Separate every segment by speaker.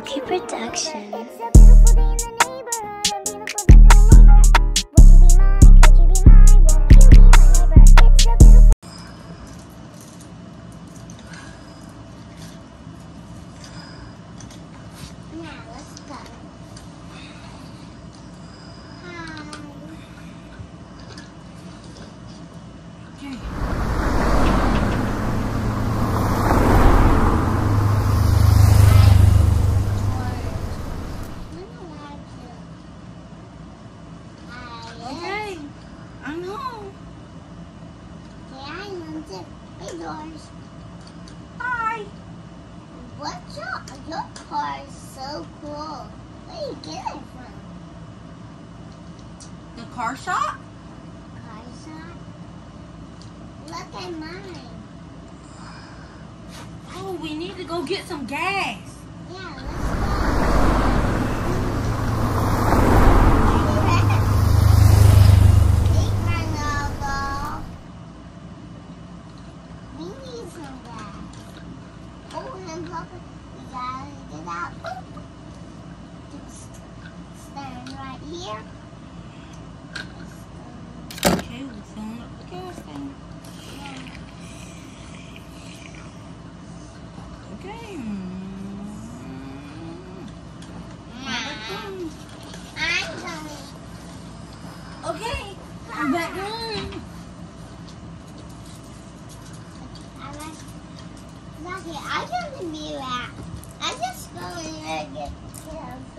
Speaker 1: Yuki Production.
Speaker 2: Your car is so cool? Where you get it from?
Speaker 3: The car shop?
Speaker 2: Car shop? Look at mine.
Speaker 3: Oh, we need to go get some gas.
Speaker 2: Yeah, let's go. Take my logo. We need some gas. Oh, and Papa, we gotta get out. Just stand right here.
Speaker 3: Okay, we're filling up the gas tank. Okay.
Speaker 2: I'm coming.
Speaker 3: Okay. I'm back home.
Speaker 2: I like, Lucky, I don't be that. I just go and get killed.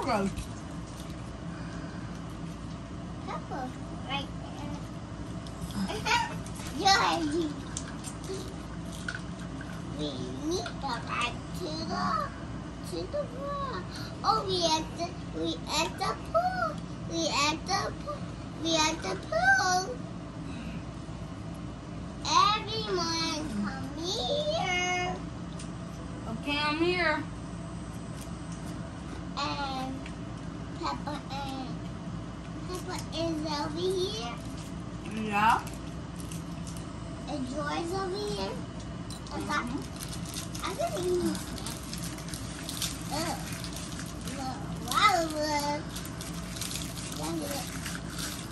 Speaker 3: Goes?
Speaker 2: Peppa, right there. We need to back to the to the pool. Oh, we at the we at the pool. We at the pool. We at the pool. Everyone, come here.
Speaker 3: Okay, I'm here.
Speaker 2: And Peppa and Peppa is over here.
Speaker 3: Yeah.
Speaker 2: And Joy's over here. I got. I'm gonna use Ugh. Look, wow, look.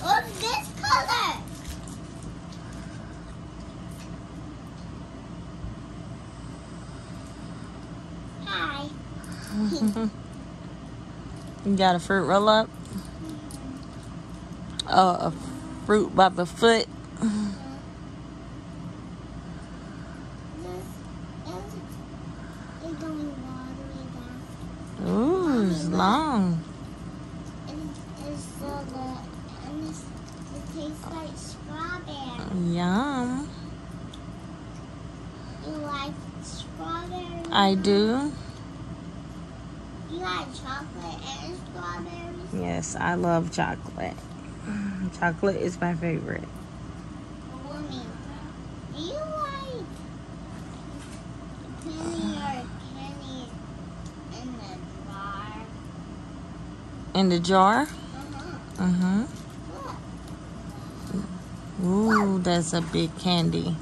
Speaker 2: Oh, this color. Hi.
Speaker 4: You got a fruit roll up? Oh, a fruit by the foot.
Speaker 2: This is it's going all the way down.
Speaker 4: Ooh, it's long.
Speaker 2: And it's so good. And it's, it tastes like strawberry.
Speaker 4: Yum.
Speaker 2: You like strawberry?
Speaker 4: I do.
Speaker 2: You like chocolate and strawberries?
Speaker 4: Yes, I love chocolate. Chocolate is my favorite.
Speaker 2: Do you like penny or candy in the jar?
Speaker 4: In the jar?
Speaker 2: Uh-huh.
Speaker 4: Uh-huh. Ooh, that's a big candy.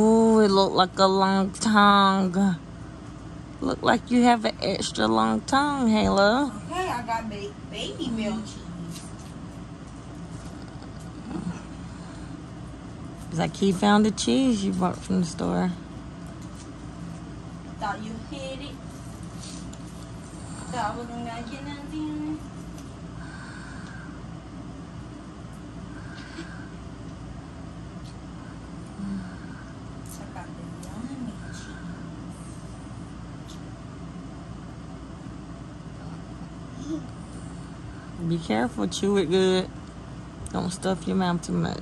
Speaker 4: Ooh, it looked like a long tongue. Look like you have an extra long tongue, Halo.
Speaker 3: Okay, I got ba- baby milk cheese.
Speaker 4: It's like he found the cheese you bought from the store.
Speaker 3: Thought you hid it. Thought I wasn't gonna get nothing. Check out the yummy cheese.
Speaker 4: Be careful, chew it good. Don't stuff your mouth too much.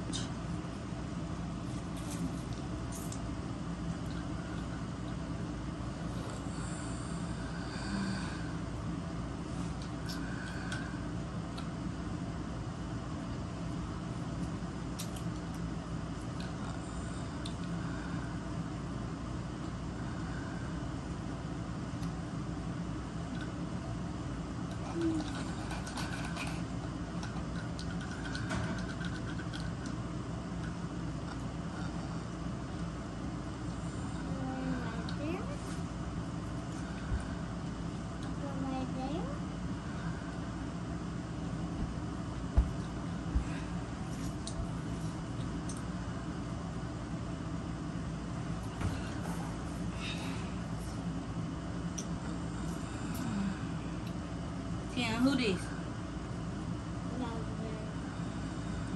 Speaker 3: Now who this?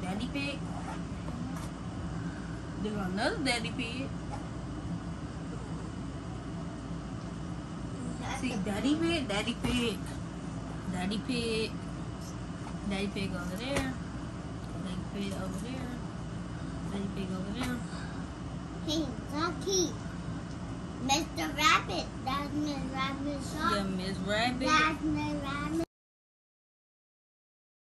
Speaker 3: Daddy pig? There's another daddy pig. See, daddy pig, daddy pig. Daddy pig. Daddy pig over there. Daddy pig over there. Daddy pig over there.
Speaker 2: Hey, Lucky. Mr. Rabbit. That's Miss Rabbit's shop.
Speaker 3: Yeah, Miss Rabbit.
Speaker 2: That's